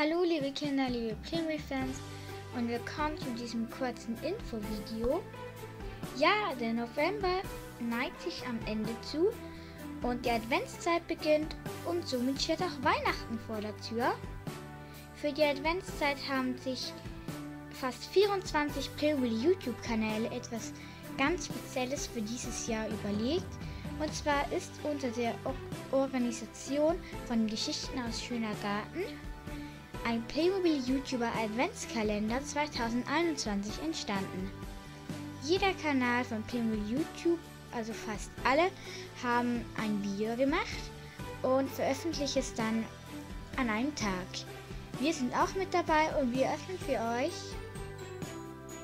Hallo liebe Kinder, liebe Playmobil-Fans und willkommen zu diesem kurzen Infovideo. Ja, der November neigt sich am Ende zu und die Adventszeit beginnt und somit steht auch Weihnachten vor der Tür. Für die Adventszeit haben sich fast 24 Playmobil YouTube-Kanäle etwas ganz Spezielles für dieses Jahr überlegt. Und zwar ist unter der Organisation von Geschichten aus Schöner Garten ein Playmobil YouTuber Adventskalender 2021 entstanden. Jeder Kanal von Playmobil YouTube, also fast alle, haben ein Video gemacht und veröffentlichen es dann an einem Tag. Wir sind auch mit dabei und wir öffnen für euch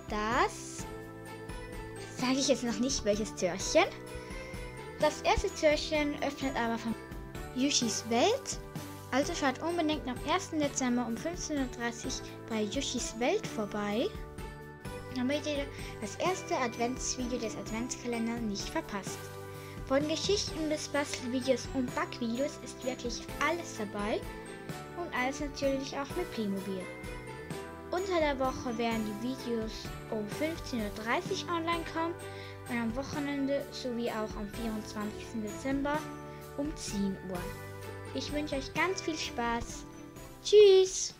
das, sage ich jetzt noch nicht, welches Türchen. Das erste Türchen öffnet aber von Yushis Welt also schaut unbedingt am 1. Dezember um 15.30 Uhr bei Yoshis Welt vorbei, damit ihr das erste Adventsvideo des Adventskalenders nicht verpasst. Von Geschichten bis Bastelvideos und Backvideos ist wirklich alles dabei und alles natürlich auch mit Playmobil. Unter der Woche werden die Videos um 15.30 Uhr online kommen und am Wochenende sowie auch am 24. Dezember um 10 Uhr. Ich wünsche euch ganz viel Spaß. Tschüss!